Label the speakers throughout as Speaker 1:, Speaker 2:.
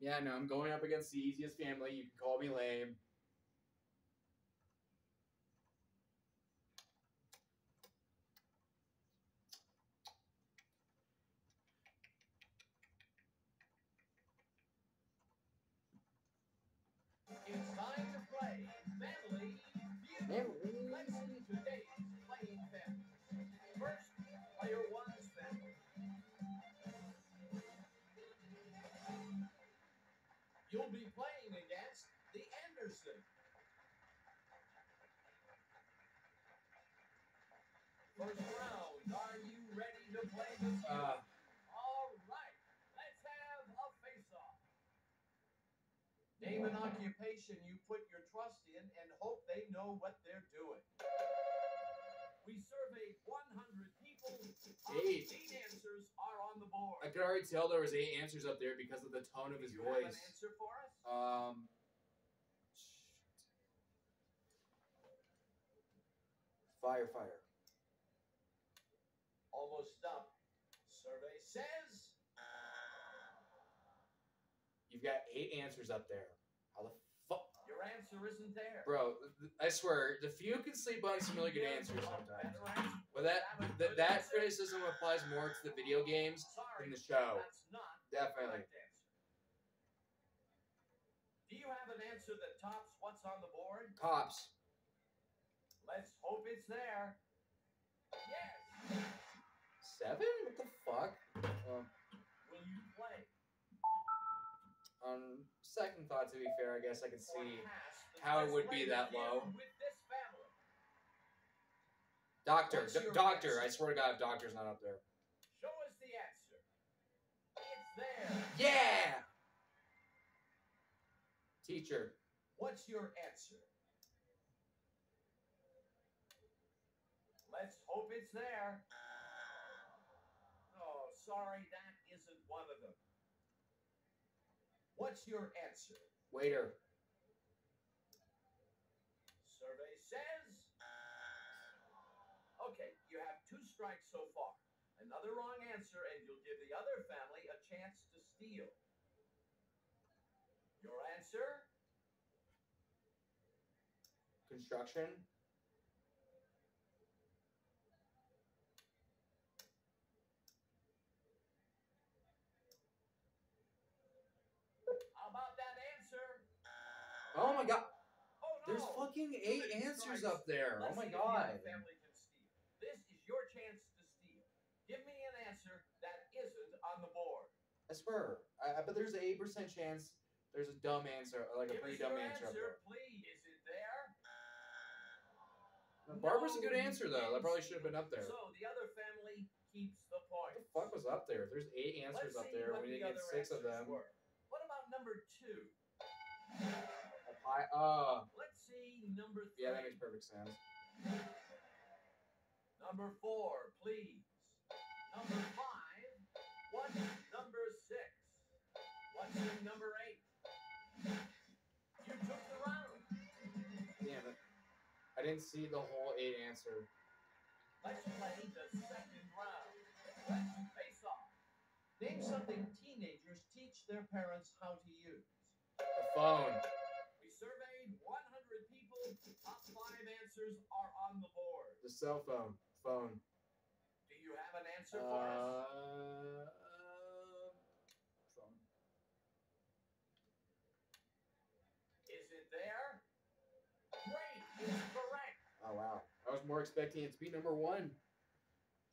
Speaker 1: Yeah, no, I'm going up against the easiest family. You can call me lame.
Speaker 2: You'll be playing against the Anderson. First round, are you ready to play the feud?
Speaker 1: Uh,
Speaker 2: All right, let's have a face-off. Name an occupation you put your trust in and hope they know what they're doing. We surveyed 100 people.
Speaker 1: Eight.
Speaker 2: Eight answers are on the board.
Speaker 1: I could already tell there was eight answers up there because of the tone of his
Speaker 2: you have an
Speaker 1: voice.
Speaker 2: answer for us?
Speaker 1: Um,
Speaker 3: Fire, fire.
Speaker 2: Almost done. Survey says
Speaker 1: you've got eight answers up there. How the fuck,
Speaker 2: your answer isn't there.
Speaker 1: bro? I swear, the feud can sleep on some really good answers sometimes. But that that, that criticism applies more to the video games than the show.
Speaker 2: That's not
Speaker 1: Definitely.
Speaker 2: Do you have an answer that tops what's on the board?
Speaker 1: Cops.
Speaker 2: Let's hope it's there. Yes.
Speaker 1: Seven? What the fuck? Um, on second thought, to be fair, I guess I could see how it would be that low.
Speaker 2: With this family.
Speaker 1: doctor. D- doctor. I swear to God, doctor's not up there.
Speaker 2: Show us the answer. It's there.
Speaker 1: Yeah. Teacher.
Speaker 2: What's your answer? Let's hope it's there. Oh, sorry, that isn't one of them. What's your answer?
Speaker 1: Waiter.
Speaker 2: Survey says. Okay, you have two strikes so far. Another wrong answer, and you'll give the other family a chance to steal. Your answer?
Speaker 1: Construction.
Speaker 2: How about that answer?
Speaker 1: Oh my God.
Speaker 2: Oh!
Speaker 1: There's fucking eight answers up there. Oh my
Speaker 2: see if the other
Speaker 1: God.
Speaker 2: This is your chance to steal. Give me an answer that isn't on the board.
Speaker 1: I swear. I, I bet there's an eight percent chance there's a dumb answer, like a
Speaker 2: Give
Speaker 1: pretty dumb answer, up there.
Speaker 2: please. Is it there?
Speaker 1: No, Barbara's a good answer though. That probably should have been up there.
Speaker 2: So the other family keeps the point.
Speaker 1: What the fuck was up there? There's eight answers
Speaker 2: Let's
Speaker 1: up there, we
Speaker 2: the
Speaker 1: didn't get six of them.
Speaker 2: Were. What about number two?
Speaker 1: Pie. Uh,
Speaker 2: Let's see number three.
Speaker 1: yeah, that makes perfect sense.
Speaker 2: Number four, please. Number five. What's number six? What's in number eight? You took the round.
Speaker 1: Damn it. I didn't see the whole eight answer.
Speaker 2: Let's play the second round. Let's face off. Name something teenagers teach their parents how to use.
Speaker 1: The phone.
Speaker 2: Surveyed 100 people. Top five answers are on the board.
Speaker 1: The cell phone. Phone.
Speaker 2: Do you have an answer for us?
Speaker 1: Uh, phone.
Speaker 2: Is it there? Great, it's correct.
Speaker 1: Oh wow. I was more expecting it to be number one.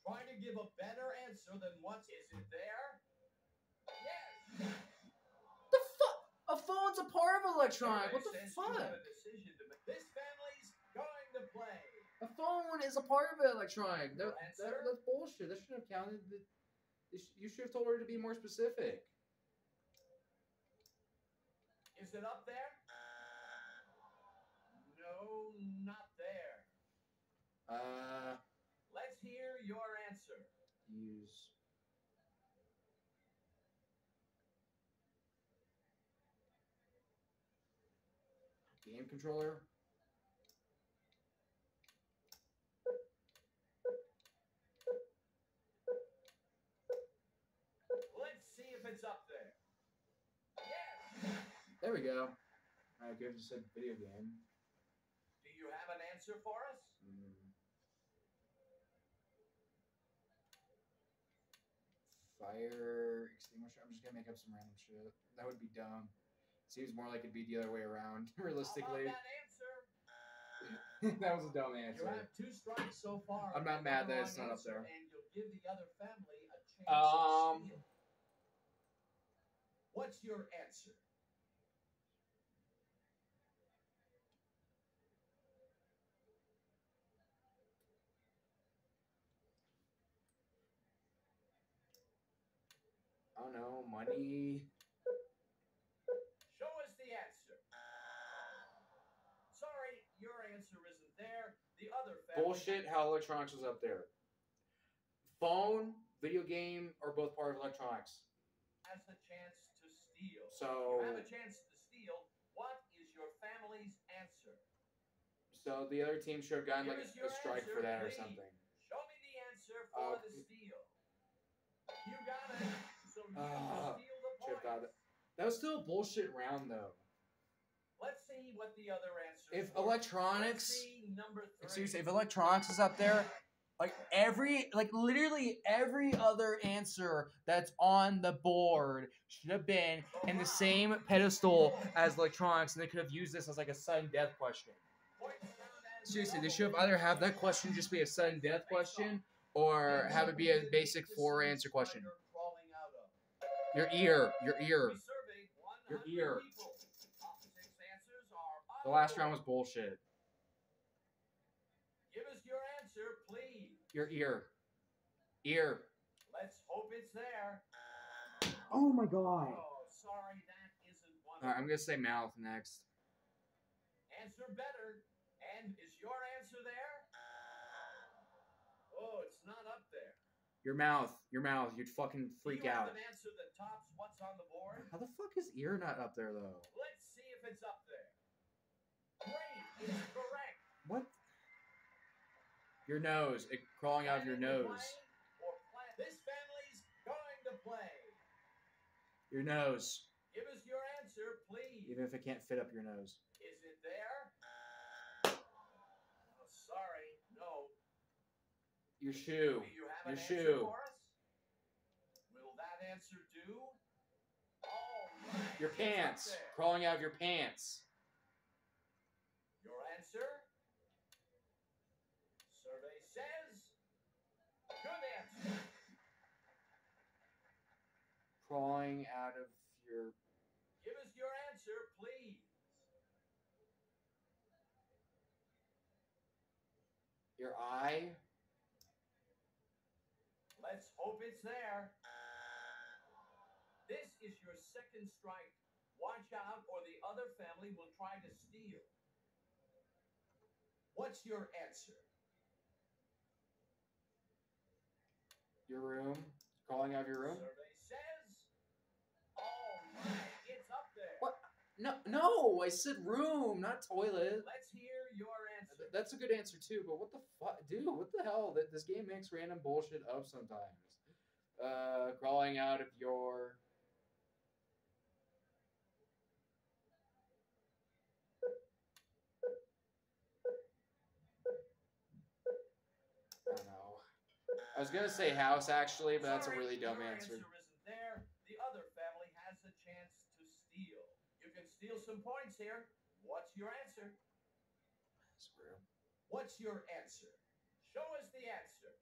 Speaker 2: Try to give a better answer than what's. Is it there? Yes.
Speaker 1: The fuck? A phone's a part of electronic. What
Speaker 2: Survey
Speaker 1: the
Speaker 2: says you have
Speaker 1: fuck?
Speaker 2: a decision to make. This family's going to play.
Speaker 1: A phone is a part of electronic. That, that, that's bullshit. That shouldn't have counted. You you should have told her to be more specific.
Speaker 2: Is it up there? No, not there.
Speaker 1: Uh,
Speaker 2: Let's hear your answer.
Speaker 1: use. Game controller.
Speaker 2: Let's see if it's up there. Yes.
Speaker 1: There we go. I could have just said video game.
Speaker 2: Do you have an answer for us?
Speaker 1: Mm. Fire extinguisher. I'm just gonna make up some random shit. That would be dumb. Seems more like it'd be the other way around, realistically.
Speaker 2: that answer?
Speaker 1: that was a dumb
Speaker 2: You
Speaker 1: answer.
Speaker 2: have two strikes so far.
Speaker 1: I'm not mad that it's not up there.
Speaker 2: And you'll give the other family a chance
Speaker 1: Um,
Speaker 2: to steal. What's your answer?
Speaker 1: I don't know, money.
Speaker 2: Show us the answer. Sorry, answer isn't there. The other family.
Speaker 1: Bullshit. How electronics was up there? Phone, video game, are both part of electronics.
Speaker 2: has a chance to steal.
Speaker 1: So-
Speaker 2: you have a chance to steal. What is your family's answer?
Speaker 1: So the other team should have gotten like a strike for
Speaker 2: answer,
Speaker 1: that or something.
Speaker 2: Show me the answer for
Speaker 1: Uh,
Speaker 2: the steal. You got it. So you
Speaker 1: Ah,
Speaker 2: steal the points.
Speaker 1: That was still a bullshit round though.
Speaker 2: Let's see what the other answer.
Speaker 4: If electronics-
Speaker 2: Let's see number three.
Speaker 4: Excuse me, if electronics is up there, like every, like literally every other answer that's on the board should have been in the same pedestal as electronics, and they could have used this as like a sudden death question.
Speaker 2: Points count as
Speaker 1: Seriously, they should have either have that question just be a sudden death question, or have it be a basic four answer question. Your ear, your ear.
Speaker 2: We surveyed 100
Speaker 1: Your ear.
Speaker 2: people. Top six answers are on
Speaker 1: The last round was bullshit.
Speaker 2: Give us your answer, please.
Speaker 1: Your ear. Ear.
Speaker 2: Let's hope it's there.
Speaker 1: Oh my god.
Speaker 2: Oh, sorry, that isn't one. of
Speaker 1: Alright, I'm gonna say mouth next.
Speaker 2: Answer better. And is your answer there? Oh, it's not up there.
Speaker 1: Your mouth. Your mouth. You'd fucking freak
Speaker 2: Do you
Speaker 1: out.
Speaker 2: Have an answer that tops what's on the board?
Speaker 1: How the fuck is ear not up there though?
Speaker 2: Let's see if it's up there. Great, it's correct.
Speaker 1: What? Your nose. It crawling out of your nose.
Speaker 2: play or plan- This family's going to play.
Speaker 1: Your nose.
Speaker 2: Give us your answer, please.
Speaker 1: Even if it can't fit up your nose.
Speaker 2: Is it there? Oh, sorry, no.
Speaker 1: Your shoe.
Speaker 2: Do you have
Speaker 1: your
Speaker 2: an
Speaker 1: shoe.
Speaker 2: for us? Will that answer do? All right.
Speaker 1: Your pants. Crawling out of your pants.
Speaker 2: Your answer? Survey says. Good answer.
Speaker 1: Crawling out of your.
Speaker 2: Give us your answer, please.
Speaker 1: Your eye.
Speaker 2: Let's hope it's there. This is your second strike. Watch out, or the other family will try to steal. What's your answer?
Speaker 1: Your room. Crawling out of your room.
Speaker 2: Survey
Speaker 1: What? No, no. I said room, not toilet.
Speaker 2: Let's hear your answer.
Speaker 1: That's a good answer too, but what the fuck, dude? What the hell? That this game makes random bullshit up sometimes. Uh, crawling out of your. I don't know. I was gonna say house actually, but that's a really dumb answer.
Speaker 2: isn't there. The other family has a chance to steal. You can steal some points here. What's your answer?
Speaker 1: Screw.
Speaker 2: What's your answer? Show us the answer.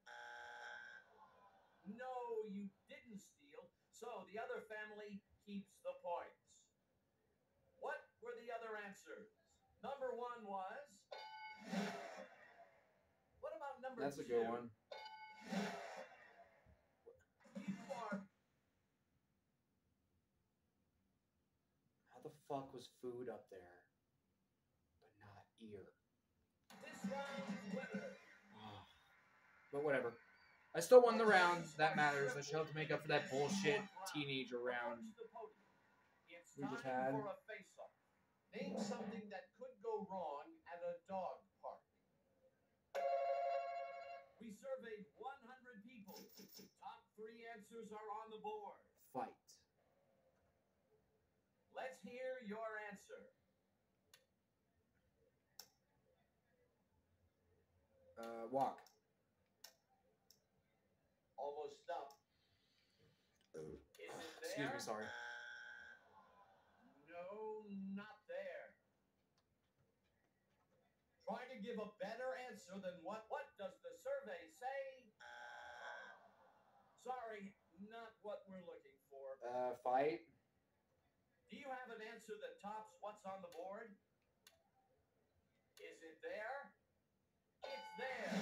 Speaker 2: No, you didn't steal. So the other family keeps the points. What were the other answers? Number one was. What about number
Speaker 1: That's a good one.
Speaker 2: You are
Speaker 1: How the fuck was food up there, but not ear?
Speaker 2: winner.
Speaker 1: Ah, but whatever. I still won the round. That matters. I should have to make up for that bullshit teenager round. We just had.
Speaker 2: for a face-off. Name something that could go wrong at a dog park. We surveyed 100 people. Top three answers are on the board.
Speaker 1: Fight.
Speaker 2: Let's hear your answer.
Speaker 3: Uh, walk.
Speaker 2: Almost up. Is it there?
Speaker 4: Excuse me, sorry.
Speaker 2: No, not there. Try to give a better answer than what? What does the survey say? Sorry, not what we're looking for.
Speaker 1: Uh, fight.
Speaker 2: You have an answer that tops what's on the board? Is it there? It's there.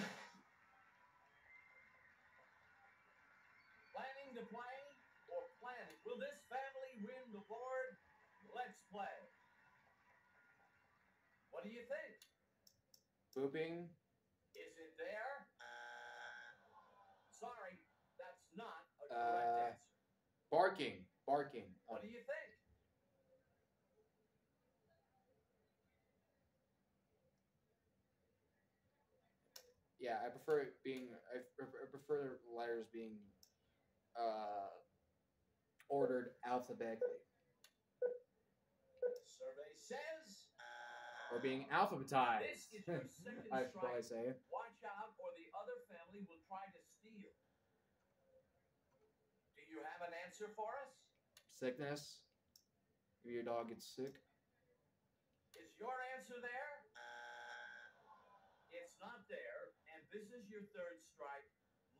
Speaker 2: Planning to play or planning? Will this family win the board? Let's play. What do you think?
Speaker 1: Booping.
Speaker 2: Is it there? Sorry, that's not a correct
Speaker 1: Uh,
Speaker 2: answer.
Speaker 1: Barking. Barking.
Speaker 2: What do you think?
Speaker 1: Yeah, I prefer it being. I prefer, I prefer letters being uh, ordered alphabetically
Speaker 2: Survey says.
Speaker 1: or being alphabetized.
Speaker 2: This is your second
Speaker 1: I should probably say.
Speaker 2: Watch out, or the other family will try to steal. Do you have an answer for us?
Speaker 1: Sickness. If your dog gets sick.
Speaker 2: Is your answer there? It's not there, and this is your third strike.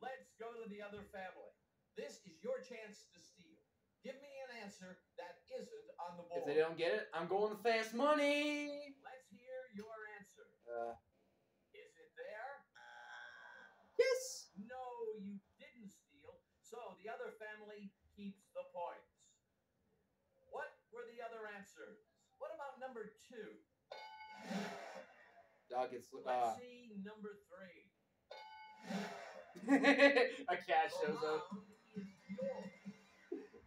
Speaker 2: Let's go to the other family. This is your chance to steal. Give me an answer that isn't on the board.
Speaker 1: If they don't get it, I'm going to fast money.
Speaker 2: Let's hear your answer.
Speaker 1: Uh,
Speaker 2: Is it there?
Speaker 1: yes.
Speaker 2: No, you didn't steal. So the other family keeps the points. What were the other answers? What about number two?
Speaker 1: Dog gets.
Speaker 2: Let's
Speaker 1: Uh,
Speaker 2: see number three.
Speaker 1: A cat shows up.
Speaker 2: round is yours.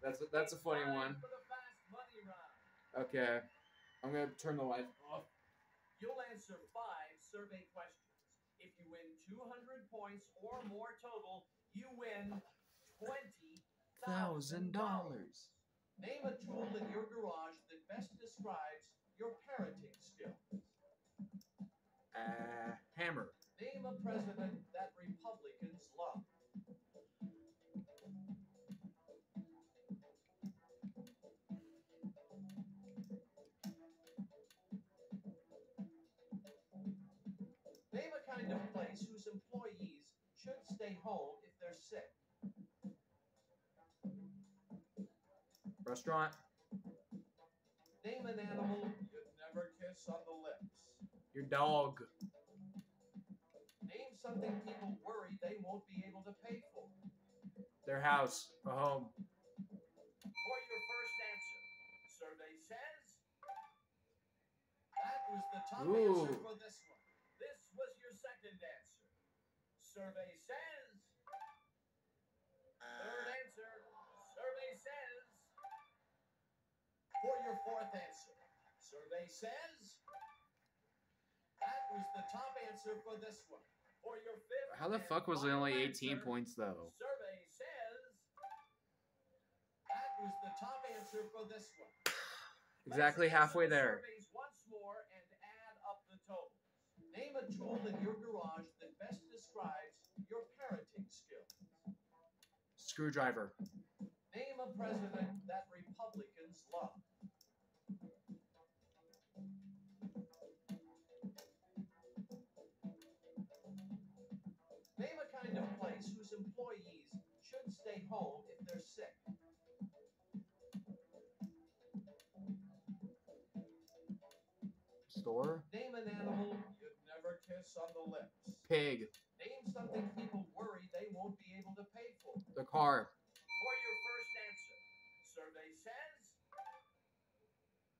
Speaker 1: That's a, that's a funny one.
Speaker 2: For the fast money round.
Speaker 1: Okay. I'm gonna turn the lights off.
Speaker 2: You'll answer five survey questions. If you win 200 points or more total, you win twenty thousand dollars. Name a tool in your garage that best describes your parenting skills.
Speaker 1: Uh, hammer.
Speaker 2: Name a president that Republicans love. Name a kind of place whose employees should stay home if they're sick.
Speaker 1: Restaurant.
Speaker 2: Name an animal you'd never kiss on the lips.
Speaker 1: Your dog.
Speaker 2: Name something people worry they won't be able to pay for.
Speaker 1: Their house. A home.
Speaker 2: For your first answer, survey says that was the top answer
Speaker 1: Ooh.
Speaker 2: for this one. This was your second answer. Survey says third uh. answer. Survey says for your fourth answer. Survey says that was the top answer for this one. For your fifth.
Speaker 1: How the fuck was it only 18 points though?
Speaker 2: Survey says that was the top answer for this one.
Speaker 1: Exactly halfway
Speaker 2: the
Speaker 1: there.
Speaker 2: Surveys once more and add up the. Name a tool in your garage that best describes your parenting skills.
Speaker 1: Screwdriver.
Speaker 2: Name a president that Republicans love. Home if they're sick.
Speaker 1: Store.
Speaker 2: Name an animal you'd never kiss on the lips.
Speaker 1: Pig.
Speaker 2: Name something people worry they won't be able to pay for.
Speaker 1: The car.
Speaker 2: For your first answer, survey says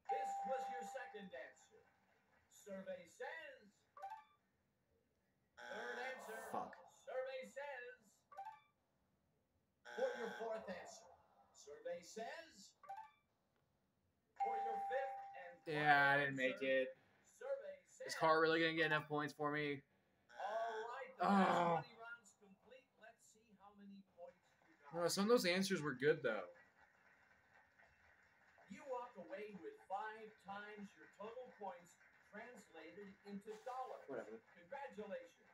Speaker 2: this was your second answer. Survey says says for your fifth and
Speaker 1: Yeah, I didn't make it.
Speaker 2: Says
Speaker 1: Is car really gonna get enough points for me?
Speaker 2: All right,
Speaker 1: Oh.
Speaker 2: last 20 rounds complete. Let's see how many points you got.
Speaker 1: No, some of those answers were good though.
Speaker 2: You walk away with five times your total points translated into dollars.
Speaker 1: Whatever.
Speaker 2: Congratulations.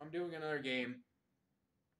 Speaker 1: I'm doing another game.